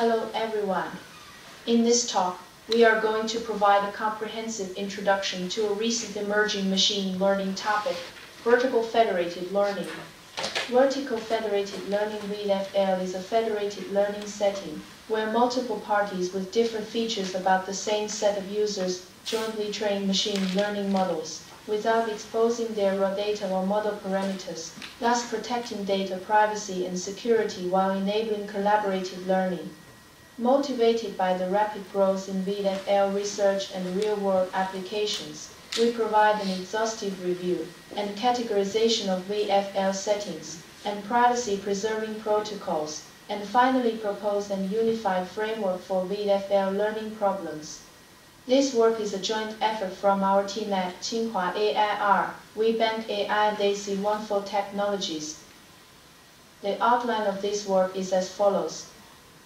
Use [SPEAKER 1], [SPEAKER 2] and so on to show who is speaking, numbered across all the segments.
[SPEAKER 1] Hello everyone. In this talk, we are going to provide a comprehensive introduction to a recent emerging machine learning topic, vertical federated learning. Vertical federated learning VFL is a federated learning setting where multiple parties with different features about the same set of users jointly train machine learning models without exposing their raw data or model parameters, thus protecting data privacy and security while enabling collaborative learning. Motivated by the rapid growth in VFL research and real-world applications, we provide an exhaustive review and categorization of VFL settings and privacy-preserving protocols, and finally propose an unified framework for VFL learning problems. This work is a joint effort from our team at Tsinghua AIR, WeBank AI and AC1 Technologies. The outline of this work is as follows.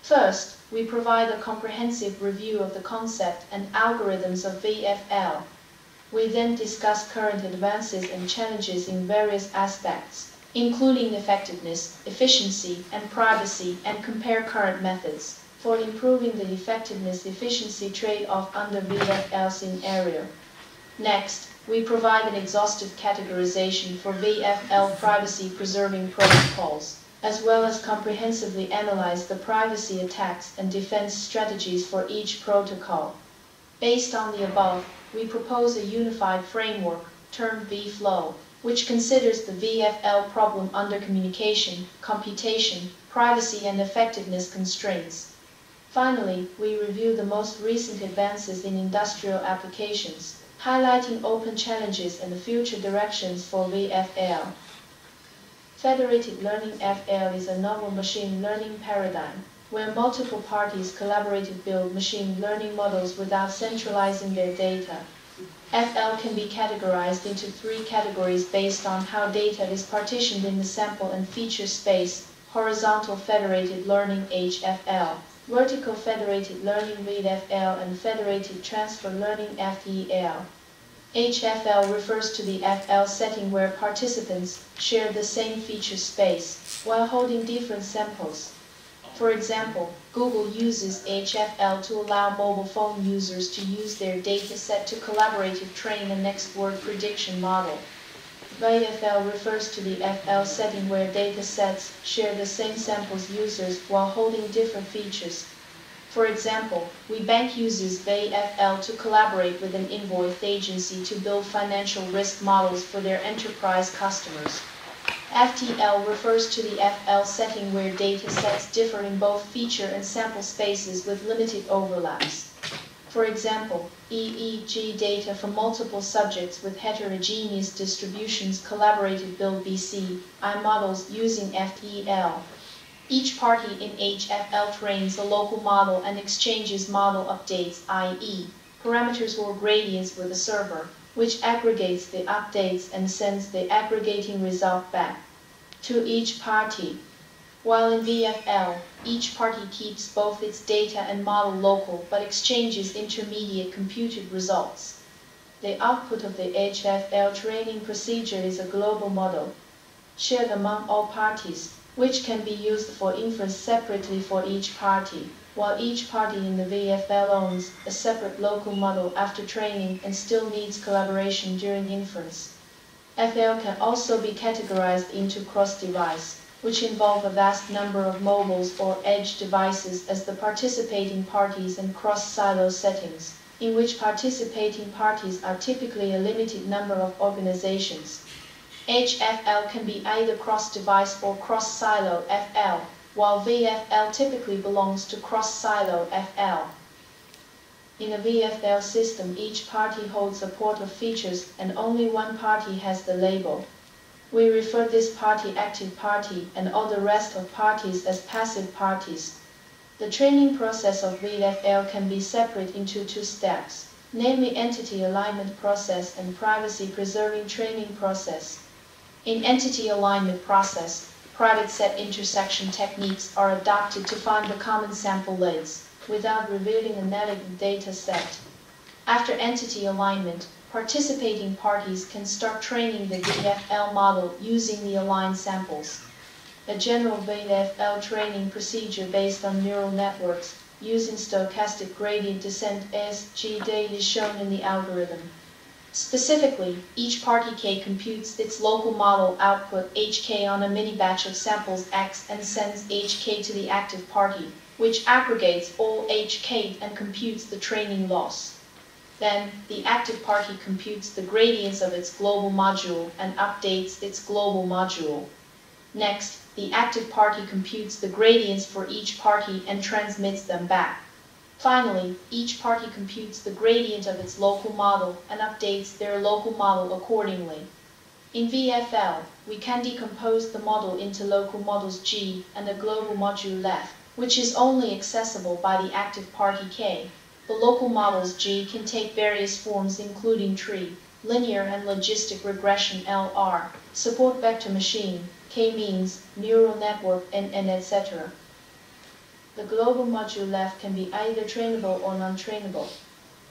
[SPEAKER 1] First, we provide a comprehensive review of the concept and algorithms of VFL. We then discuss current advances and challenges in various aspects, including effectiveness, efficiency, and privacy, and compare current methods for improving the effectiveness-efficiency trade-off under VFL scenario. Next, we provide an exhaustive categorization for VFL privacy-preserving protocols, as well as comprehensively analyze the privacy attacks and defense strategies for each protocol. Based on the above, we propose a unified framework, termed VFlow, which considers the VFL problem under communication, computation, privacy and effectiveness constraints. Finally, we review the most recent advances in industrial applications, highlighting open challenges and the future directions for VFL. Federated Learning FL is a novel machine learning paradigm where multiple parties collaborate to build machine learning models without centralizing their data. FL can be categorized into three categories based on how data is partitioned in the sample and feature space, horizontal federated learning HFL, Vertical Federated Learning VFL and Federated Transfer Learning FTL. HFL refers to the FL setting where participants share the same feature space while holding different samples. For example, Google uses HFL to allow mobile phone users to use their dataset to collaborate to train a next word prediction model. VFL refers to the FL setting where datasets share the same samples users while holding different features. For example, WeBank uses VFL to collaborate with an invoice agency to build financial risk models for their enterprise customers. FTL refers to the FL setting where datasets differ in both feature and sample spaces with limited overlaps. For example, EEG data from multiple subjects with heterogeneous distributions collaborated build BC I models using FTL. Each party in HFL trains a local model and exchanges model updates, i.e., parameters or gradients with the server, which aggregates the updates and sends the aggregating result back to each party while in VFL, each party keeps both its data and model local but exchanges intermediate computed results. The output of the HFL training procedure is a global model, shared among all parties, which can be used for inference separately for each party, while each party in the VFL owns a separate local model after training and still needs collaboration during inference. FL can also be categorized into cross-device which involve a vast number of mobiles or edge devices as the participating parties and cross-silo settings, in which participating parties are typically a limited number of organizations. HFL can be either cross-device or cross-silo FL, while VFL typically belongs to cross-silo FL. In a VFL system, each party holds a port of features and only one party has the label. We refer this party active party and all the rest of parties as passive parties. The training process of VFL can be separated into two steps, namely entity alignment process and privacy preserving training process. In entity alignment process, private set intersection techniques are adopted to find the common sample leads without revealing a negative data set. After entity alignment, participating parties can start training the VFL model using the aligned samples. a general VFL training procedure based on neural networks using stochastic gradient descent SG data is shown in the algorithm. Specifically, each party K computes its local model output HK on a mini batch of samples X and sends HK to the active party, which aggregates all HK and computes the training loss. Then, the active party computes the gradients of its global module and updates its global module. Next, the active party computes the gradients for each party and transmits them back. Finally, each party computes the gradient of its local model and updates their local model accordingly. In VFL, we can decompose the model into local models G and a global module F, which is only accessible by the active party K. The local models G can take various forms including tree, linear and logistic regression LR, support vector machine, K-means, neural network, and, and etc. The global module left can be either trainable or non-trainable.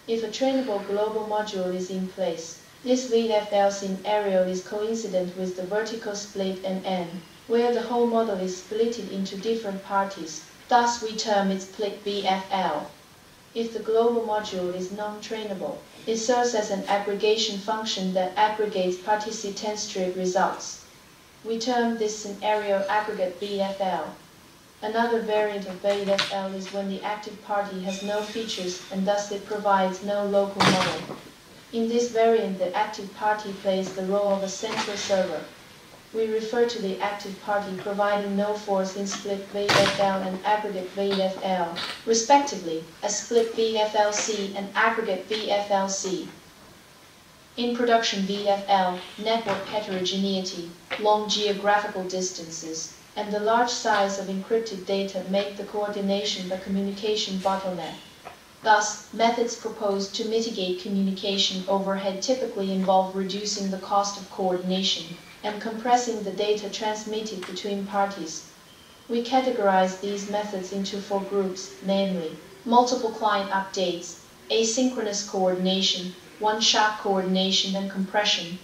[SPEAKER 1] If a trainable global module is in place, this VFL scenario is coincident with the vertical split NN, where the whole model is split into different parties. Thus, we term it split VFL. If the global module is non-trainable, it serves as an aggregation function that aggregates participant results. We term this scenario aggregate VFL. Another variant of VFL is when the active party has no features and thus it provides no local model. In this variant, the active party plays the role of a central server. We refer to the active party providing no force in split VFL and aggregate VFL, respectively, as split VFLC and aggregate VFLC. In production VFL, network heterogeneity, long geographical distances, and the large size of encrypted data make the coordination the communication bottleneck. Thus, methods proposed to mitigate communication overhead typically involve reducing the cost of coordination and compressing the data transmitted between parties. We categorize these methods into four groups, namely, multiple client updates, asynchronous coordination, one-shot coordination and compression,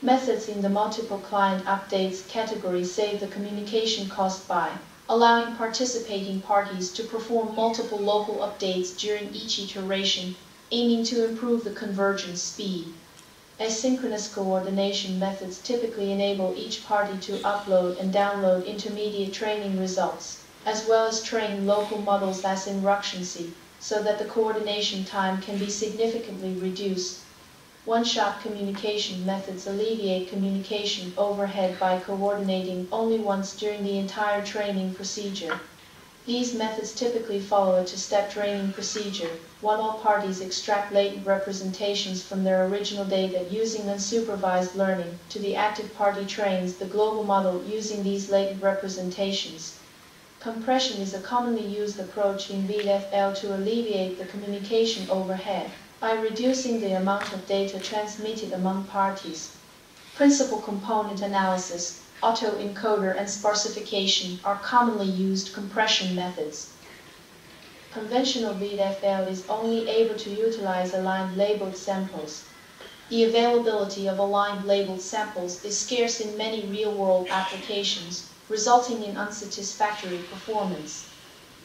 [SPEAKER 1] Methods in the multiple client updates category save the communication cost by allowing participating parties to perform multiple local updates during each iteration, aiming to improve the convergence speed. Asynchronous coordination methods typically enable each party to upload and download intermediate training results, as well as train local models as in Ruxiency, so that the coordination time can be significantly reduced. One-shot communication methods alleviate communication overhead by coordinating only once during the entire training procedure. These methods typically follow a two-step training procedure. One, all parties extract latent representations from their original data using unsupervised learning. To the active party trains the global model using these latent representations. Compression is a commonly used approach in VFL to alleviate the communication overhead by reducing the amount of data transmitted among parties. Principal component analysis, autoencoder, and sparsification are commonly used compression methods. Conventional VFL is only able to utilize aligned labeled samples. The availability of aligned labeled samples is scarce in many real-world applications, resulting in unsatisfactory performance.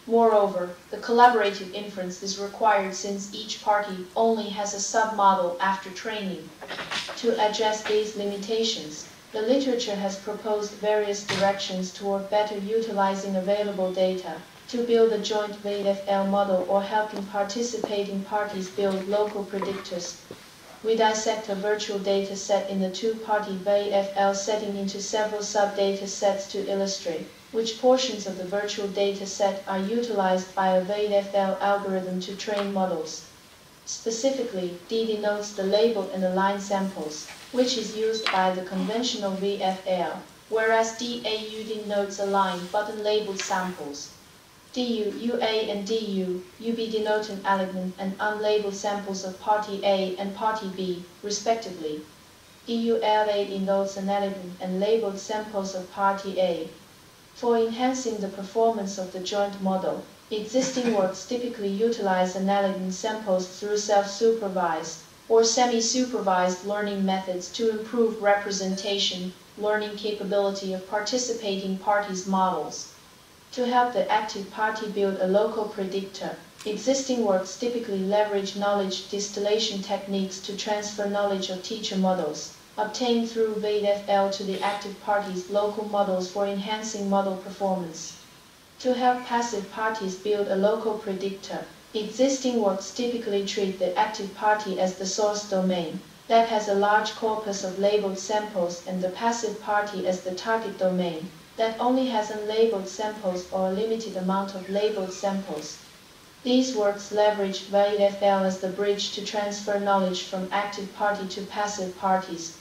[SPEAKER 1] Moreover, the collaborative inference is required since each party only has a submodel after training. To address these limitations, the literature has proposed various directions toward better utilizing available data to build a joint VFL model or helping participating parties build local predictors. We dissect a virtual data set in a two-party VFL setting into several sub-data sets to illustrate which portions of the virtual data set are utilized by a VFL algorithm to train models. Specifically, D denotes the labeled and aligned samples, which is used by the conventional VFL, whereas DAU denotes aligned but unlabeled samples. DU, UA, and DU, UB denote an aligned and unlabeled samples of party A and party B, respectively. DULA denotes an aligned and labeled samples of party A, for enhancing the performance of the joint model, existing works typically utilize analogous samples through self-supervised or semi-supervised learning methods to improve representation, learning capability of participating parties models. To help the active party build a local predictor, existing works typically leverage knowledge distillation techniques to transfer knowledge of teacher models, obtained through VFL to the active party's local models for enhancing model performance. To help passive parties build a local predictor, existing works typically treat the active party as the source domain that has a large corpus of labeled samples and the passive party as the target domain that only has unlabeled samples or a limited amount of labeled samples. These works leverage VFL as the bridge to transfer knowledge from active party to passive parties.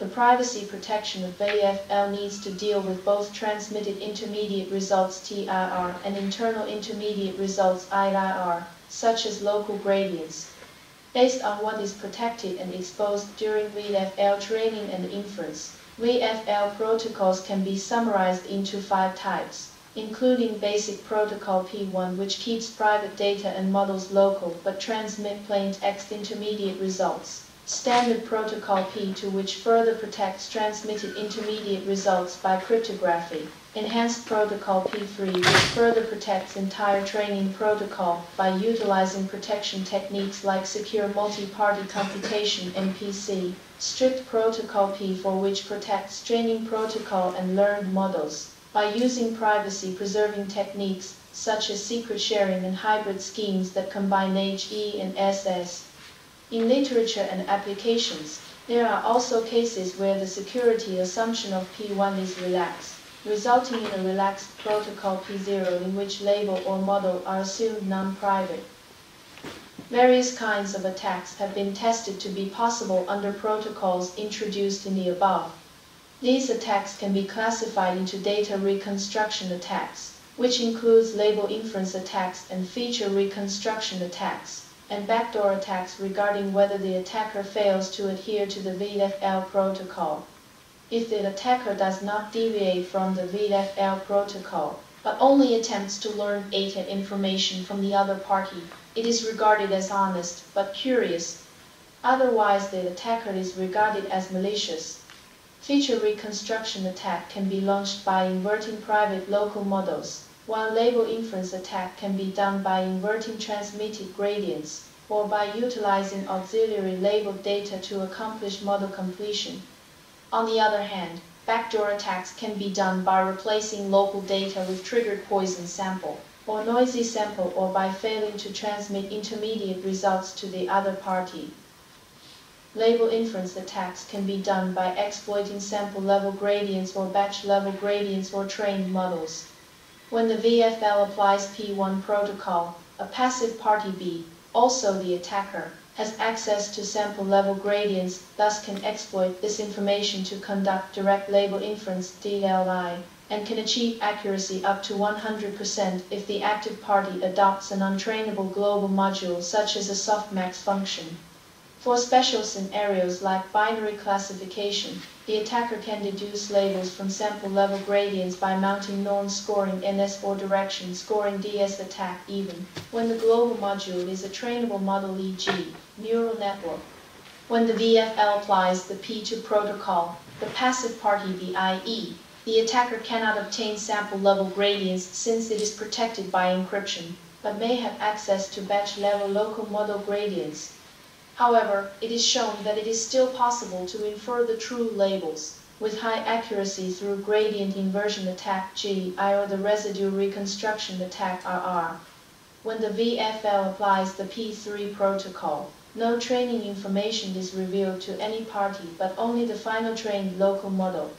[SPEAKER 1] The privacy protection of VFL needs to deal with both transmitted intermediate results TIR and internal intermediate results IIR, such as local gradients. Based on what is protected and exposed during VFL training and inference, VFL protocols can be summarized into five types, including basic protocol P1 which keeps private data and models local but transmit plain text intermediate results. Standard protocol P2 which further protects transmitted intermediate results by cryptography. Enhanced protocol P3 which further protects entire training protocol by utilizing protection techniques like secure multi-party computation MPC. Strict protocol P4 which protects training protocol and learned models by using privacy-preserving techniques such as secret sharing and hybrid schemes that combine HE and SS. In literature and applications, there are also cases where the security assumption of P1 is relaxed, resulting in a relaxed protocol P0 in which label or model are assumed non-private. Various kinds of attacks have been tested to be possible under protocols introduced in the above. These attacks can be classified into data reconstruction attacks, which includes label inference attacks and feature reconstruction attacks, and backdoor attacks regarding whether the attacker fails to adhere to the VFL protocol. If the attacker does not deviate from the VFL protocol, but only attempts to learn data information from the other party, it is regarded as honest, but curious. Otherwise, the attacker is regarded as malicious. Feature reconstruction attack can be launched by inverting private local models, while label inference attack can be done by inverting transmitted gradients, or by utilizing auxiliary label data to accomplish model completion. On the other hand, backdoor attacks can be done by replacing local data with triggered poison sample or noisy sample or by failing to transmit intermediate results to the other party. Label inference attacks can be done by exploiting sample level gradients or batch level gradients or trained models. When the VFL applies P1 protocol, a passive party B, also the attacker, has access to sample level gradients, thus can exploit this information to conduct direct label inference DLI and can achieve accuracy up to 100% if the active party adopts an untrainable global module such as a softmax function. For special scenarios like binary classification, the attacker can deduce labels from sample level gradients by mounting norm scoring NS or direction scoring DS attack even when the global module is a trainable model e.g. neural network. When the VFL applies the P2 protocol, the passive party VIE the attacker cannot obtain sample level gradients since it is protected by encryption, but may have access to batch level local model gradients. However, it is shown that it is still possible to infer the true labels with high accuracy through gradient inversion attack GI or the residue reconstruction attack RR. When the VFL applies the P3 protocol, no training information is revealed to any party but only the final trained local model.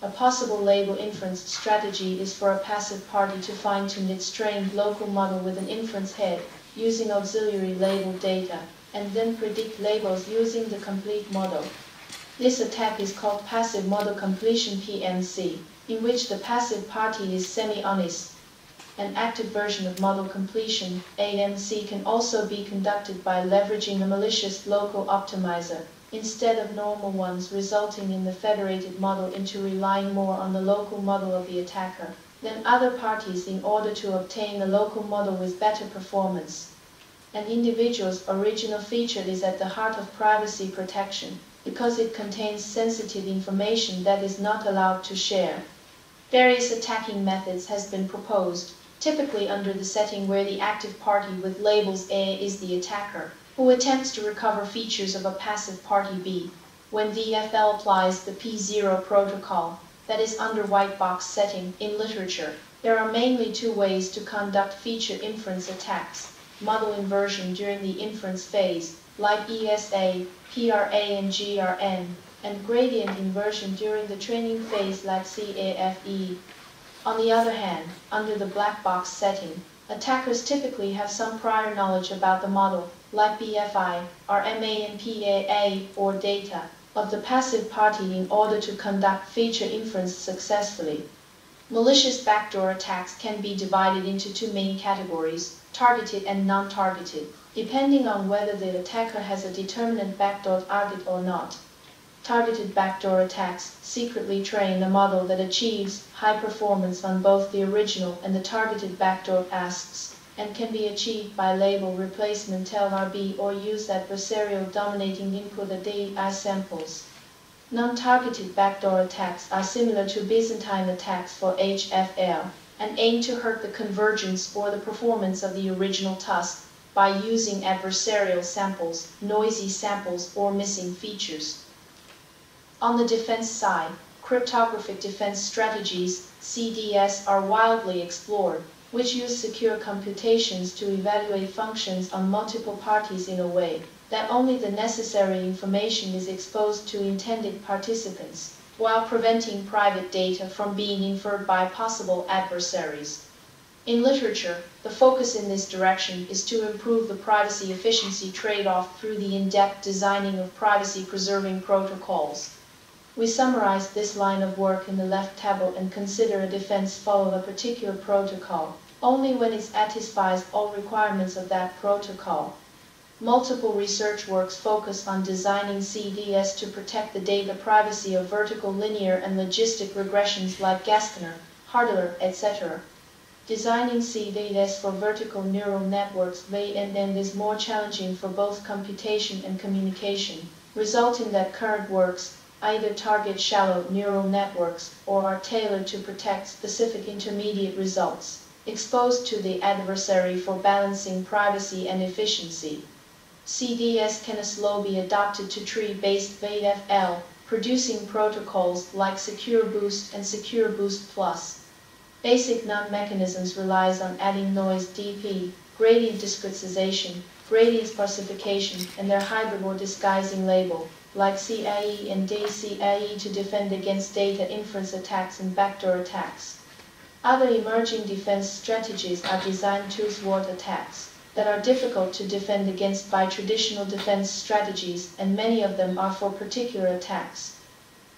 [SPEAKER 1] A possible label inference strategy is for a passive party to fine-tune its trained local model with an inference head using auxiliary label data, and then predict labels using the complete model. This attack is called passive model completion PMC, in which the passive party is semi-honest. An active version of model completion, AMC, can also be conducted by leveraging a malicious local optimizer instead of normal ones resulting in the federated model into relying more on the local model of the attacker than other parties in order to obtain a local model with better performance. An individual's original feature is at the heart of privacy protection. because it contains sensitive information that is not allowed to share. Various attacking methods has been proposed, typically under the setting where the active party with labels A is the attacker, who attempts to recover features of a passive party B. When VFL applies the P0 protocol, that is under white box setting in literature, there are mainly two ways to conduct feature inference attacks. Model inversion during the inference phase, like ESA, PRA and GRN, and gradient inversion during the training phase like CAFE. On the other hand, under the black box setting, attackers typically have some prior knowledge about the model, like BFI, RMA and PAA, or data, of the passive party in order to conduct feature inference successfully. Malicious backdoor attacks can be divided into two main categories, targeted and non-targeted, depending on whether the attacker has a determinate backdoor target or not. Targeted backdoor attacks secretly train a model that achieves high performance on both the original and the targeted backdoor asks, and can be achieved by label replacement LRB or use adversarial dominating input ADI samples. Non-targeted backdoor attacks are similar to Byzantine attacks for HFL and aim to hurt the convergence or the performance of the original task by using adversarial samples, noisy samples, or missing features. On the defense side, cryptographic defense strategies, CDS, are wildly explored, which use secure computations to evaluate functions on multiple parties in a way that only the necessary information is exposed to intended participants, while preventing private data from being inferred by possible adversaries. In literature, the focus in this direction is to improve the privacy efficiency trade-off through the in-depth designing of privacy-preserving protocols. We summarize this line of work in the left table and consider a defense follow a particular protocol, only when it satisfies all requirements of that protocol. Multiple research works focus on designing CDS to protect the data privacy of vertical linear and logistic regressions like Gastener, Hardler, etc. Designing CDS for vertical neural networks may and end is more challenging for both computation and communication, resulting that current works either target shallow neural networks or are tailored to protect specific intermediate results, exposed to the adversary for balancing privacy and efficiency. CDS can as low be adopted to tree-based VFL, producing protocols like Secure Boost and Secure Boost Plus. Basic NUN mechanisms relies on adding noise DP, gradient discretization, gradient sparsification, and their hybrid or disguising label, like CAE and DCAE to defend against data inference attacks and backdoor attacks. Other emerging defense strategies are designed to thwart attacks that are difficult to defend against by traditional defense strategies, and many of them are for particular attacks.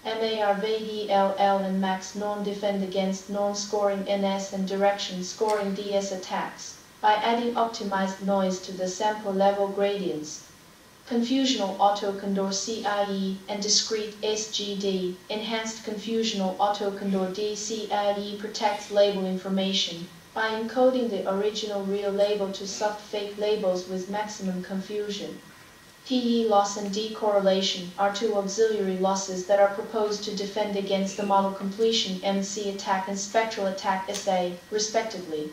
[SPEAKER 1] MARVELL and Max-Norm defend against norm-scoring NS and direction scoring DS attacks by adding optimized noise to the sample level gradients confusional autoencoder CAE and discrete SGD, enhanced confusional autoencoder DCAE protects label information by encoding the original real label to soft fake labels with maximum confusion. PE loss and decorrelation are two auxiliary losses that are proposed to defend against the model completion MC attack and spectral attack SA, respectively.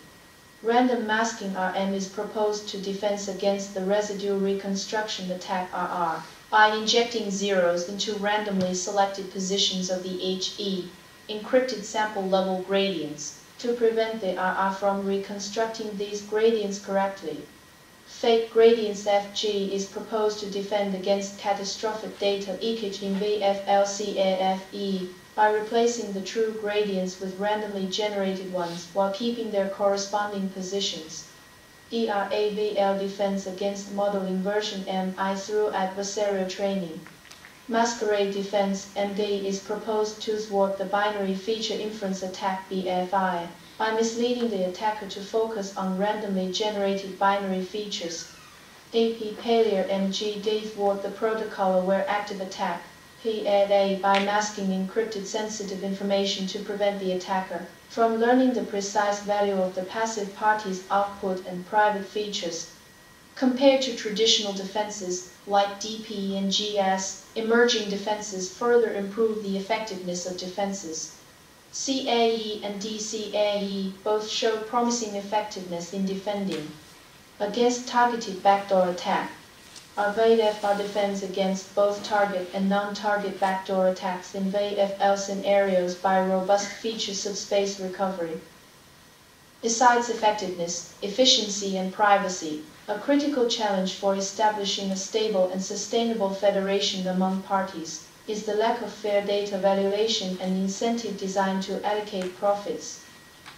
[SPEAKER 1] Random masking RM is proposed to defense against the residual reconstruction attack RR by injecting zeros into randomly selected positions of the HE, encrypted sample level gradients, to prevent the RR from reconstructing these gradients correctly. Fake gradients FG is proposed to defend against catastrophic data leakage in VFLCAFE by replacing the true gradients with randomly generated ones while keeping their corresponding positions. DRAVL defense against model inversion MI through adversarial training. Masquerade defense MD is proposed to thwart the binary feature inference attack BFI by misleading the attacker to focus on randomly generated binary features. AP Palier MG thwart the protocol-aware active attack PLA by masking encrypted sensitive information to prevent the attacker from learning the precise value of the passive party's output and private features. Compared to traditional defenses like DP and GS, emerging defenses further improve the effectiveness of defenses. CAE and DCAE both show promising effectiveness in defending against targeted backdoor attack. Our VFL defends against both target and non-target backdoor attacks in VFL scenarios by robust features of space recovery. Besides effectiveness, efficiency and privacy, a critical challenge for establishing a stable and sustainable federation among parties is the lack of fair data valuation and incentive designed to allocate profits.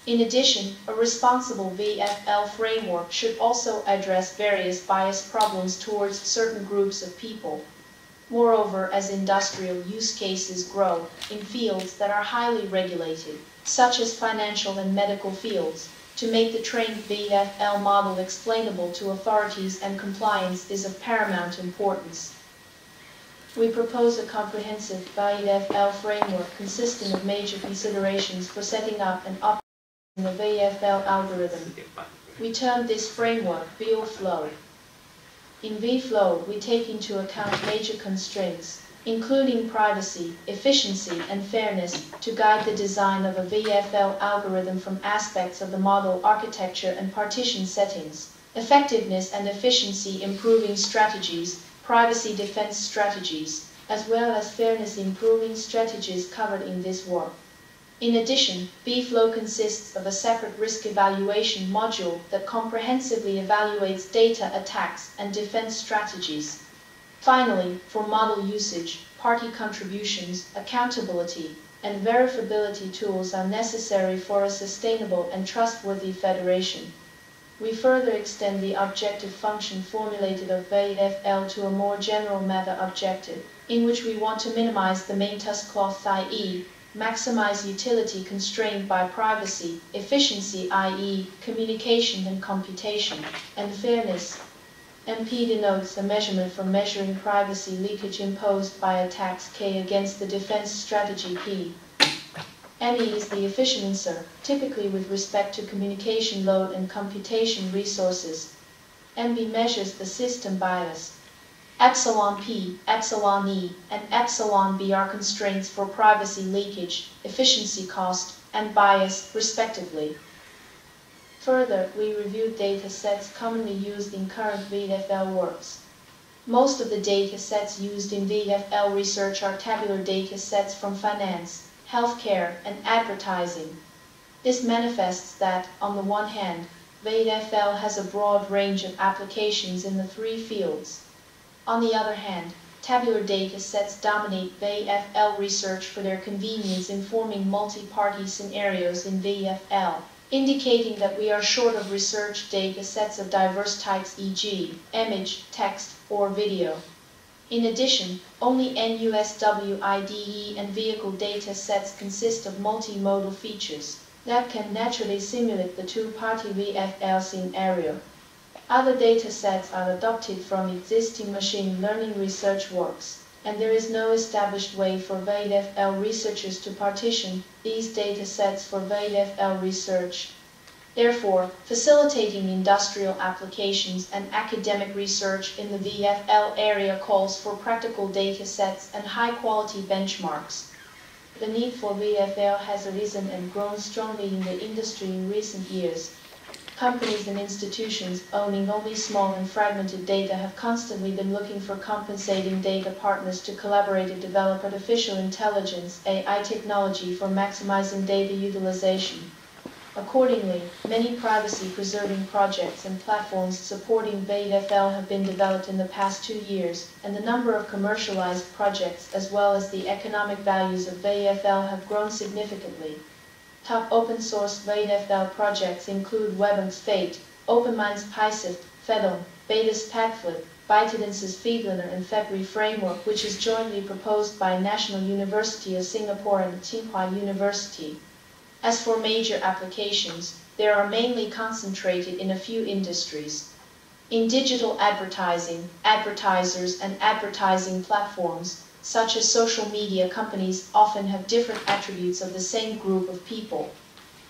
[SPEAKER 1] In addition, a responsible VFL framework should also address various bias problems towards certain groups of people. Moreover, as industrial use cases grow in fields that are highly regulated, such as financial and medical fields, to make the trained VFL model explainable to authorities and compliance is of paramount importance. We propose a comprehensive VFL framework consisting of major considerations for setting up and operating the VFL algorithm. We term this framework VFlow. In VFlow, we take into account major constraints, including privacy, efficiency, and fairness, to guide the design of a VFL algorithm from aspects of the model architecture and partition settings, effectiveness and efficiency improving strategies, privacy defense strategies, as well as fairness improving strategies covered in this work. In addition, VFlow consists of a separate risk evaluation module that comprehensively evaluates data attacks and defense strategies. Finally, for model usage, party contributions, accountability, and verifiability tools are necessary for a sustainable and trustworthy federation. We further extend the objective function formulated of VFL to a more general meta objective, in which we want to minimize the main task cloth i.e., maximize utility constrained by privacy, efficiency i.e., communication and computation, and fairness MP denotes a measurement for measuring privacy leakage imposed by attacks K against the defense strategy P. ME is the efficiencer, typically with respect to communication load and computation resources. MB measures the system bias. Epsilon P, Epsilon E, and Epsilon B are constraints for privacy leakage, efficiency cost, and bias, respectively. Further, we reviewed data sets commonly used in current VFL works. Most of the data sets used in VFL research are tabular data sets from finance, healthcare, and advertising. This manifests that, on the one hand, VFL has a broad range of applications in the three fields. On the other hand, tabular data sets dominate VFL research for their convenience in forming multi-party scenarios in VFL indicating that we are short of research data sets of diverse types e.g., image, text, or video. In addition, only NUS-WIDE and vehicle data sets consist of multimodal features that can naturally simulate the two-party VFL scenario. Other datasets are adopted from existing machine learning research works and there is no established way for VFL researchers to partition these datasets for VFL research. Therefore, facilitating industrial applications and academic research in the VFL area calls for practical datasets and high-quality benchmarks. The need for VFL has arisen and grown strongly in the industry in recent years, companies and institutions owning only small and fragmented data have constantly been looking for compensating data partners to collaborate and develop artificial intelligence AI technology for maximizing data utilization. Accordingly, many privacy-preserving projects and platforms supporting VFL have been developed in the past two years, and the number of commercialized projects as well as the economic values of VFL have grown significantly. Top open source VFL projects include WeBank's Fate, OpenMined's PySyft, Fedon, Baidu's PaddleFL, ByteDance's Fedlearner and February framework which is jointly proposed by National University of Singapore and Tsinghua University. As for major applications, they are mainly concentrated in a few industries. In digital advertising, advertisers and advertising platforms, such as social media companies often have different attributes of the same group of people.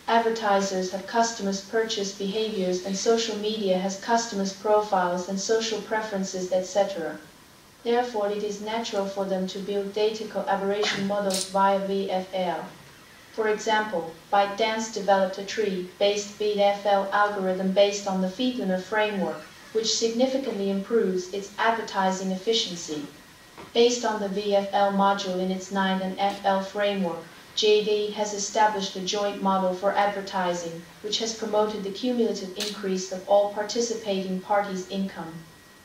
[SPEAKER 1] Advertisers have customers' purchase behaviors and social media has customers' profiles and social preferences, etc. Therefore, it is natural for them to build data collaboration models via VFL. For example, ByteDance developed a tree-based VFL algorithm based on the Fedlearner framework, which significantly improves its advertising efficiency. Based on the VFL module in its 9 and FL framework, JD has established a joint model for advertising, which has promoted the cumulative increase of all participating parties' income.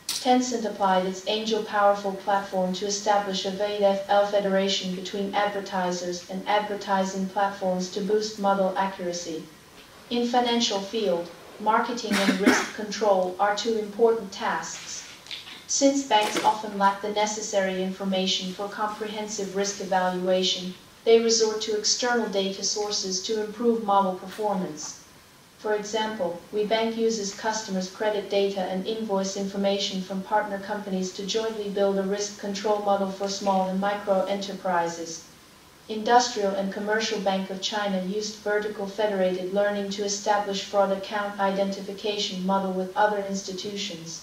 [SPEAKER 1] Tencent applied its Angel PowerFL platform to establish a VFL federation between advertisers and advertising platforms to boost model accuracy. In financial field, marketing and risk control are two important tasks. Since banks often lack the necessary information for comprehensive risk evaluation, they resort to external data sources to improve model performance. For example, WeBank uses customers' credit data and invoice information from partner companies to jointly build a risk control model for small and micro enterprises. Industrial and Commercial Bank of China used vertical federated learning to establish fraud account identification model with other institutions.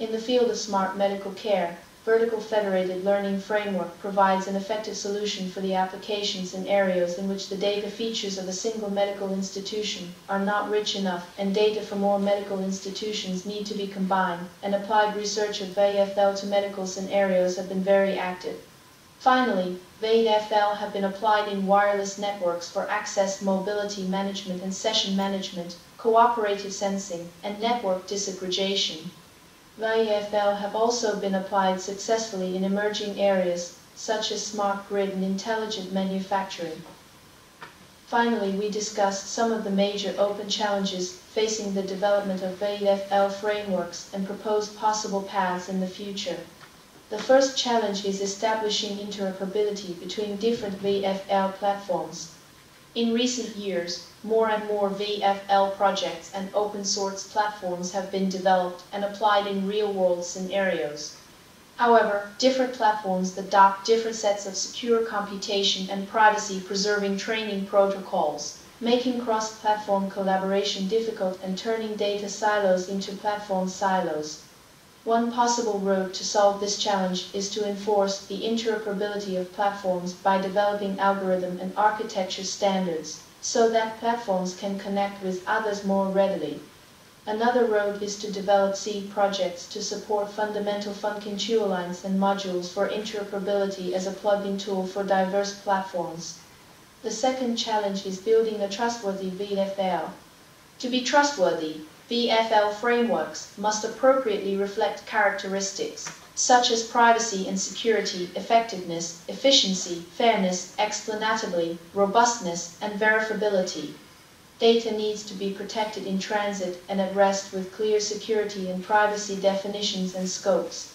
[SPEAKER 1] In the field of smart medical care, Vertical Federated Learning Framework provides an effective solution for the applications in areas in which the data features of a single medical institution are not rich enough and data from more medical institutions need to be combined, and applied research of VFL to medical scenarios have been very active. Finally, VFL have been applied in wireless networks for access mobility management and session management, cooperative sensing, and network disaggregation. VFL have also been applied successfully in emerging areas such as smart grid and intelligent manufacturing. Finally, we discussed some of the major open challenges facing the development of VFL frameworks and proposed possible paths in the future. The first challenge is establishing interoperability between different VFL platforms. In recent years, more and more VFL projects and open source platforms have been developed and applied in real-world scenarios. However, different platforms adopt different sets of secure computation and privacy-preserving training protocols, making cross-platform collaboration difficult and turning data silos into platform silos. One possible road to solve this challenge is to enforce the interoperability of platforms by developing algorithm and architecture standards, so that platforms can connect with others more readily. Another road is to develop seed projects to support fundamental Funkin function lines and modules for interoperability as a plugin tool for diverse platforms. The second challenge is building a trustworthy VFL. To be trustworthy, VFL frameworks must appropriately reflect characteristics such as privacy and security, effectiveness, efficiency, fairness, explainability, robustness, and verifiability. Data needs to be protected in transit and at rest with clear security and privacy definitions and scopes.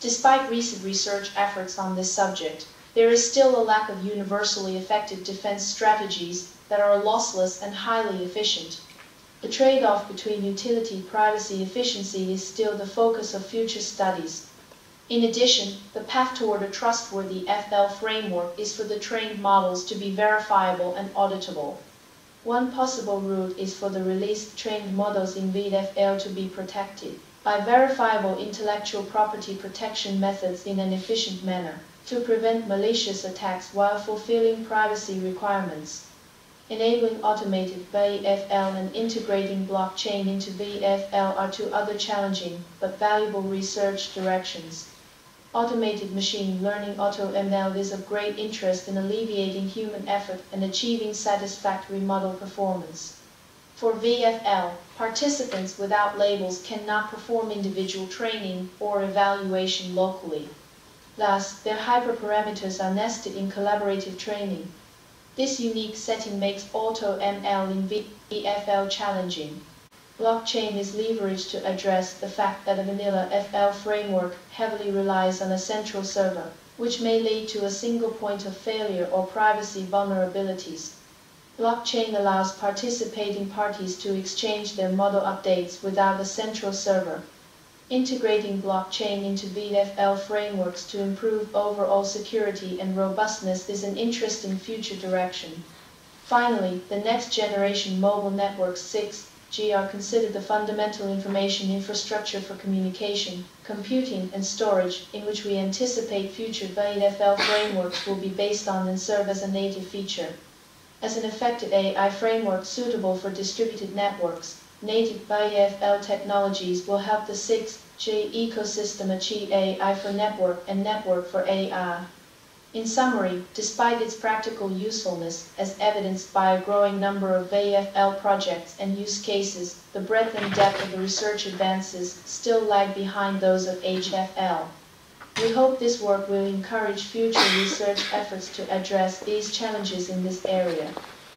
[SPEAKER 1] Despite recent research efforts on this subject, there is still a lack of universally effective defense strategies that are lossless and highly efficient. The trade-off between utility privacy efficiency is still the focus of future studies. In addition, the path toward a trustworthy FL framework is for the trained models to be verifiable and auditable. One possible route is for the released trained models in VFL to be protected by verifiable intellectual property protection methods in an efficient manner to prevent malicious attacks while fulfilling privacy requirements. Enabling automated VFL and integrating blockchain into VFL are two other challenging but valuable research directions. Automated machine learning AutoML is of great interest in alleviating human effort and achieving satisfactory model performance. For VFL, participants without labels cannot perform individual training or evaluation locally. Thus, their hyperparameters are nested in collaborative training, this unique setting makes AutoML in VFL challenging. Blockchain is leveraged to address the fact that a vanilla FL framework heavily relies on a central server, which may lead to a single point of failure or privacy vulnerabilities. Blockchain allows participating parties to exchange their model updates without a central server, Integrating blockchain into VFL frameworks to improve overall security and robustness is an interesting future direction. Finally, the next generation mobile network 6G are considered the fundamental information infrastructure for communication, computing, and storage, in which we anticipate future VFL frameworks will be based on and serve as a native feature. As an effective AI framework suitable for distributed networks, native BIFL technologies will help the 6G ecosystem achieve AI for network and network for AI. In summary, despite its practical usefulness, as evidenced by a growing number of VFL projects and use cases, the breadth and depth of the research advances still lag behind those of HFL. We hope this work will encourage future research efforts to address these challenges in this area.